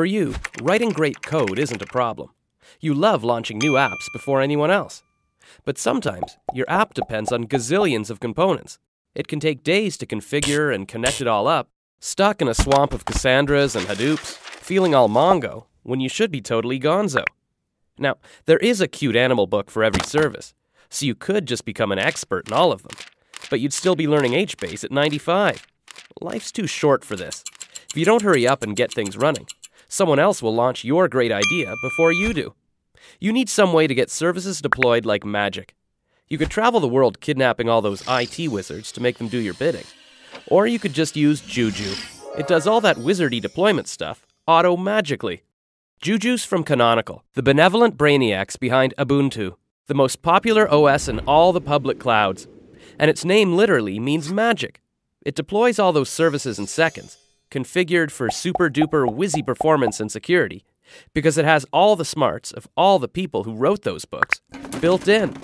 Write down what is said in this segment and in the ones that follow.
For you, writing great code isn't a problem. You love launching new apps before anyone else. But sometimes your app depends on gazillions of components. It can take days to configure and connect it all up, stuck in a swamp of Cassandras and Hadoops, feeling all Mongo when you should be totally gonzo. Now, there is a cute animal book for every service, so you could just become an expert in all of them, but you'd still be learning HBase at 95. Life's too short for this. If you don't hurry up and get things running, someone else will launch your great idea before you do. You need some way to get services deployed like magic. You could travel the world kidnapping all those IT wizards to make them do your bidding. Or you could just use Juju. It does all that wizardy deployment stuff auto magically. Juju's from Canonical, the benevolent brainiacs behind Ubuntu, the most popular OS in all the public clouds. And its name literally means magic. It deploys all those services in seconds, configured for super duper whizzy performance and security, because it has all the smarts of all the people who wrote those books built in.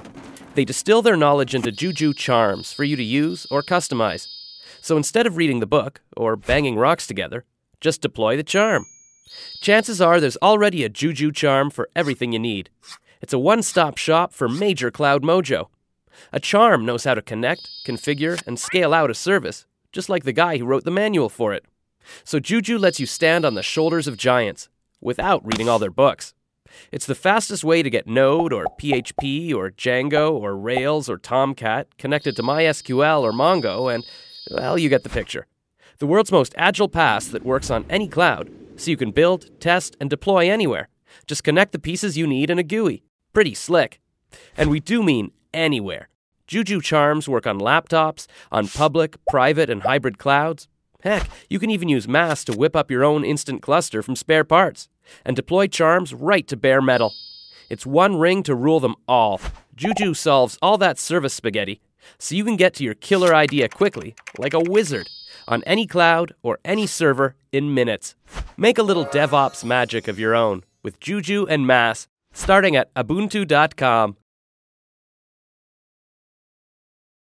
They distill their knowledge into Juju charms for you to use or customize. So instead of reading the book or banging rocks together, just deploy the charm. Chances are there's already a Juju charm for everything you need. It's a one stop shop for major cloud mojo. A charm knows how to connect, configure, and scale out a service, just like the guy who wrote the manual for it. So Juju lets you stand on the shoulders of giants without reading all their books. It's the fastest way to get Node or PHP or Django or Rails or Tomcat connected to MySQL or Mongo, and, well, you get the picture. The world's most agile PaaS that works on any cloud, so you can build, test, and deploy anywhere. Just connect the pieces you need in a GUI. Pretty slick. And we do mean anywhere. Juju Charms work on laptops, on public, private, and hybrid clouds. Heck, you can even use MAAS to whip up your own instant cluster from spare parts and deploy charms right to bare metal. It's one ring to rule them all. Juju solves all that service spaghetti, so you can get to your killer idea quickly, like a wizard, on any cloud or any server in minutes. Make a little DevOps magic of your own with Juju and MAAS, starting at ubuntu.com.